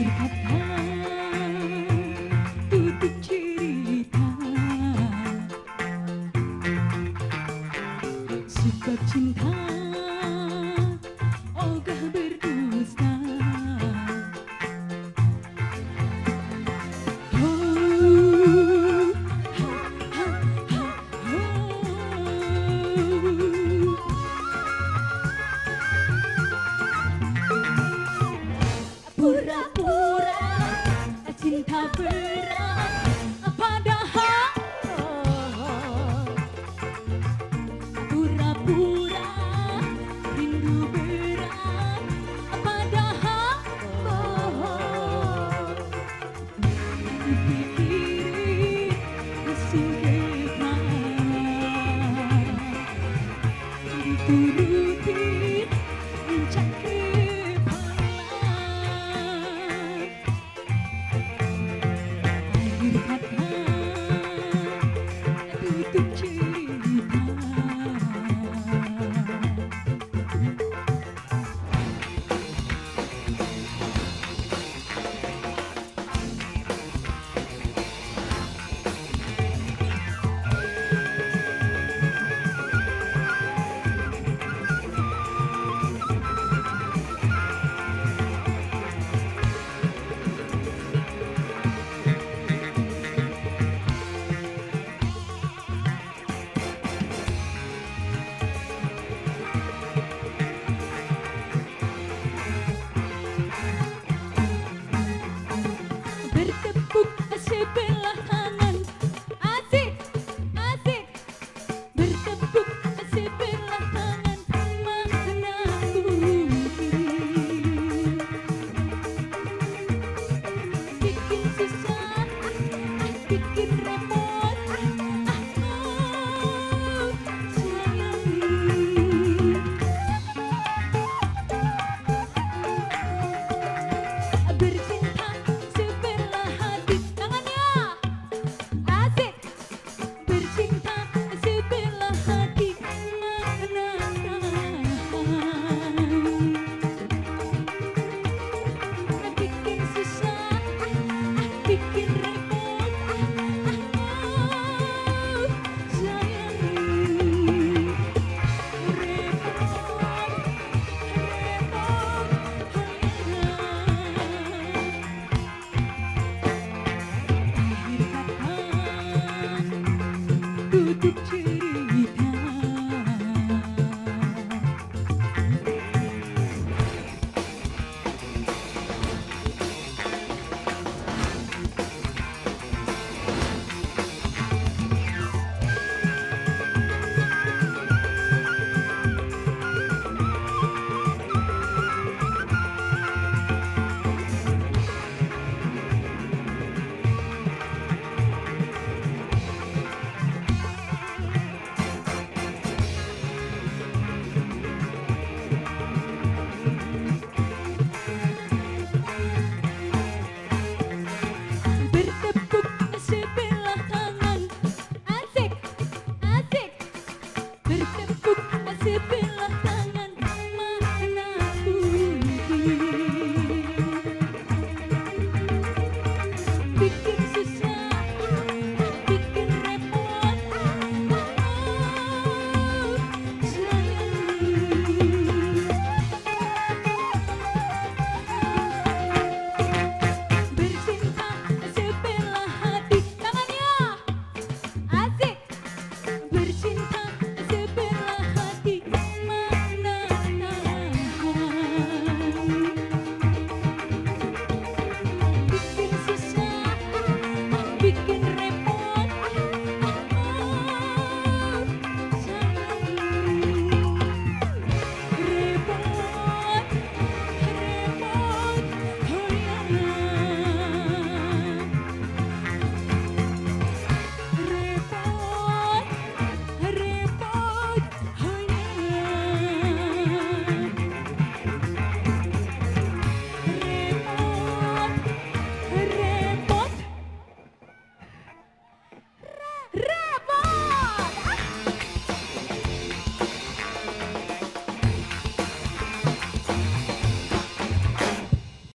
Lady Pop bertepuk sebelah tangan